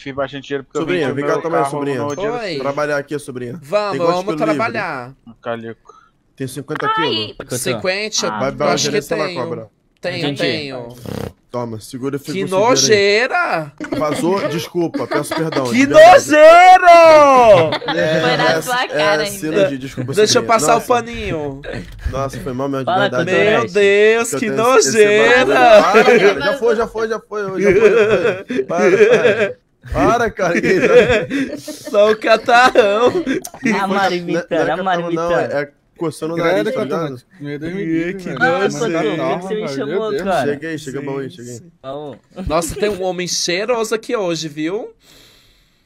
fiz bastante dinheiro porque Sobrinha, eu vem vendi cá o meu também, sobrinha. Oi. Trabalhar aqui, sobrinha. Vamos, vamos trabalhar. Calico. Tem 50 Ai, quilos. 50, Ah, Vai eu vai uma acho que tenho. cobra. Tenho, Entendi. tenho. Toma, segura e fica Que nojeira! Vazou, desculpa, peço perdão. Que nojeiro! É, Foi na é- sua é cara cena ainda. de desculpa. Deixa eu passar Nossa, o paninho. Nossa, foi mal mesmo, de verdade. Cotonete. Meu Deus, Eu que nojeira! já foi, já foi, já foi. Já foi, já foi. Para, para. Para, cara. Só o catarrão. A é- imitando, é a imitando. é coçando o nariz, tá ligado? Meu Deus me Que. Ah, que você me chamou, cara? Cheguei, cheguei, cheguei. Nossa, tem um homem cheiroso aqui hoje, viu?